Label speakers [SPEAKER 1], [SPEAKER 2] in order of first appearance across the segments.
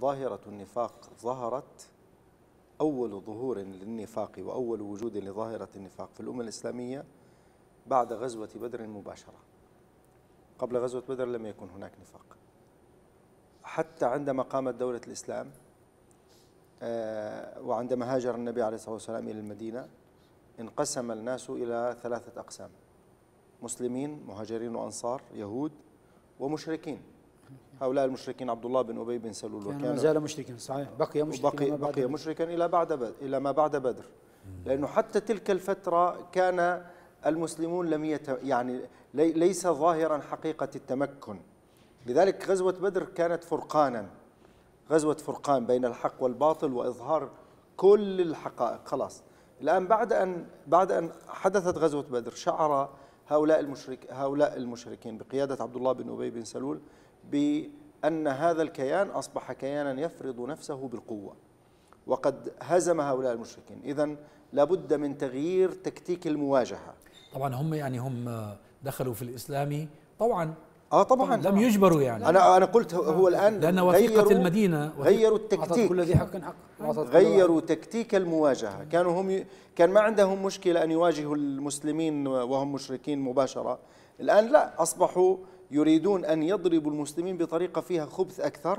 [SPEAKER 1] ظاهرة النفاق ظهرت أول ظهور للنفاق وأول وجود لظاهرة النفاق في الأمة الإسلامية بعد غزوة بدر مباشرة قبل غزوة بدر لم يكن هناك نفاق حتى عندما قامت دولة الإسلام آه، وعندما هاجر النبي عليه الصلاة والسلام إلى المدينة انقسم الناس إلى ثلاثة أقسام مسلمين مهاجرين وأنصار يهود ومشركين هؤلاء المشركين عبد الله بن أبي بن سلول وكان ما زال مشركا صحيح بقي مشركا بقي, بقي مشركا إلى بعد بدر إلى ما بعد بدر لأنه حتى تلك الفترة كان المسلمون لم يت يعني ليس ظاهرا حقيقة التمكن لذلك غزوة بدر كانت فرقانا غزوة فرقان بين الحق والباطل وإظهار كل الحقائق خلاص الآن بعد أن بعد أن حدثت غزوة بدر شعر هؤلاء المشرك هؤلاء المشركين بقيادة عبد الله بن أبي بن سلول بأن هذا الكيان أصبح كيانا يفرض نفسه بالقوة وقد هزم هؤلاء المشركين إذا لابد من تغيير تكتيك المواجهة طبعا هم يعني هم دخلوا في الإسلام طبعا اه طبعا لم يجبروا يعني انا انا قلت هو الان لان وثيقه المدينه غيروا التكتيك كل ذي حق حق غيروا تكتيك المواجهه كانوا هم ي... كان ما عندهم مشكله ان يواجهوا المسلمين وهم مشركين مباشره الان لا اصبحوا يريدون ان يضربوا المسلمين بطريقه فيها خبث اكثر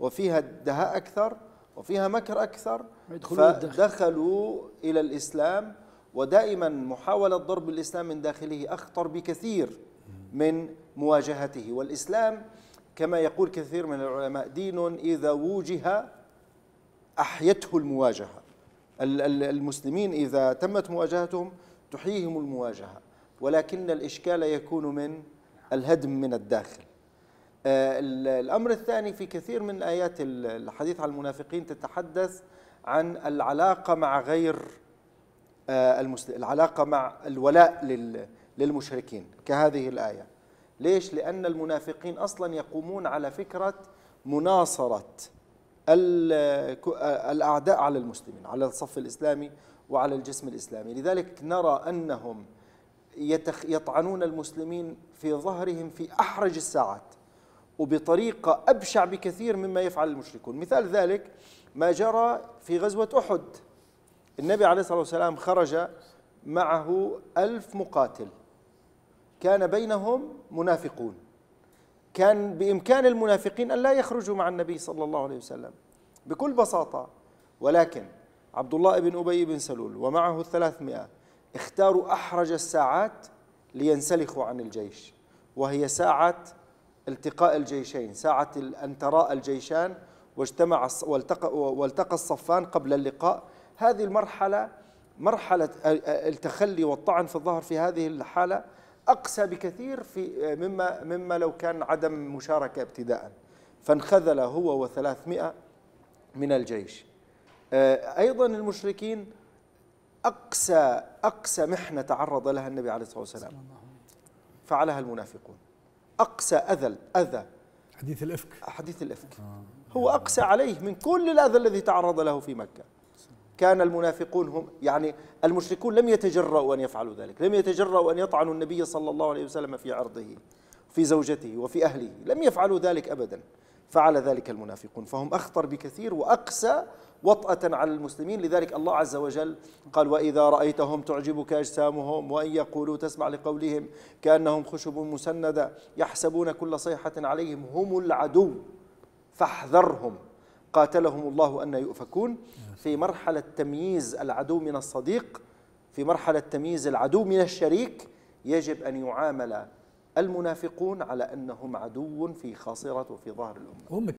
[SPEAKER 1] وفيها دهاء اكثر وفيها مكر اكثر فدخلوا الى الاسلام ودائما محاوله ضرب الاسلام من داخله اخطر بكثير من مواجهته والإسلام كما يقول كثير من العلماء دين إذا وجه أحيته المواجهة المسلمين إذا تمت مواجهتهم تحييهم المواجهة ولكن الإشكال يكون من الهدم من الداخل آه، الأمر الثاني في كثير من آيات الحديث عن المنافقين تتحدث عن العلاقة مع غير آه، المسلم العلاقة مع الولاء لل للمشركين كهذه الآية ليش؟ لأن المنافقين أصلا يقومون على فكرة مناصرة الأعداء على المسلمين على الصف الإسلامي وعلى الجسم الإسلامي لذلك نرى أنهم يطعنون المسلمين في ظهرهم في أحرج الساعات وبطريقة أبشع بكثير مما يفعل المشركون مثال ذلك ما جرى في غزوة أحد النبي عليه الصلاة والسلام خرج معه ألف مقاتل كان بينهم منافقون كان بإمكان المنافقين أن لا يخرجوا مع النبي صلى الله عليه وسلم بكل بساطة ولكن عبد الله بن أبي بن سلول ومعه الثلاثمائة اختاروا أحرج الساعات لينسلخوا عن الجيش وهي ساعة التقاء الجيشين ساعة أن تراءى الجيشان واجتمع والتقى, والتقى الصفان قبل اللقاء هذه المرحلة مرحلة التخلي والطعن في الظهر في هذه الحالة اقسى بكثير في مما مما لو كان عدم مشاركه ابتداء فانخذل هو و300 من الجيش آه، ايضا المشركين اقسى اقسى محنه تعرض لها النبي عليه الصلاه والسلام فعلها المنافقون اقسى اذى اذى حديث الافك حديث الافك آه. هو اقسى عليه من كل الاذى الذي تعرض له في مكه كان المنافقون هم يعني المشركون لم يتجرأوا أن يفعلوا ذلك لم يتجرأوا أن يطعنوا النبي صلى الله عليه وسلم في عرضه في زوجته وفي أهله لم يفعلوا ذلك أبدا فعل ذلك المنافقون فهم أخطر بكثير وأقسى وطأة على المسلمين لذلك الله عز وجل قال وإذا رأيتهم تعجبك أجسامهم وإن يقولوا تسمع لقولهم كأنهم خشب مسندة يحسبون كل صيحة عليهم هم العدو فاحذرهم قاتلهم الله أن يؤفكون في مرحلة تمييز العدو من الصديق في مرحلة تمييز العدو من الشريك يجب أن يعامل المنافقون على أنهم عدو في خاصرة وفي ظهر الأمة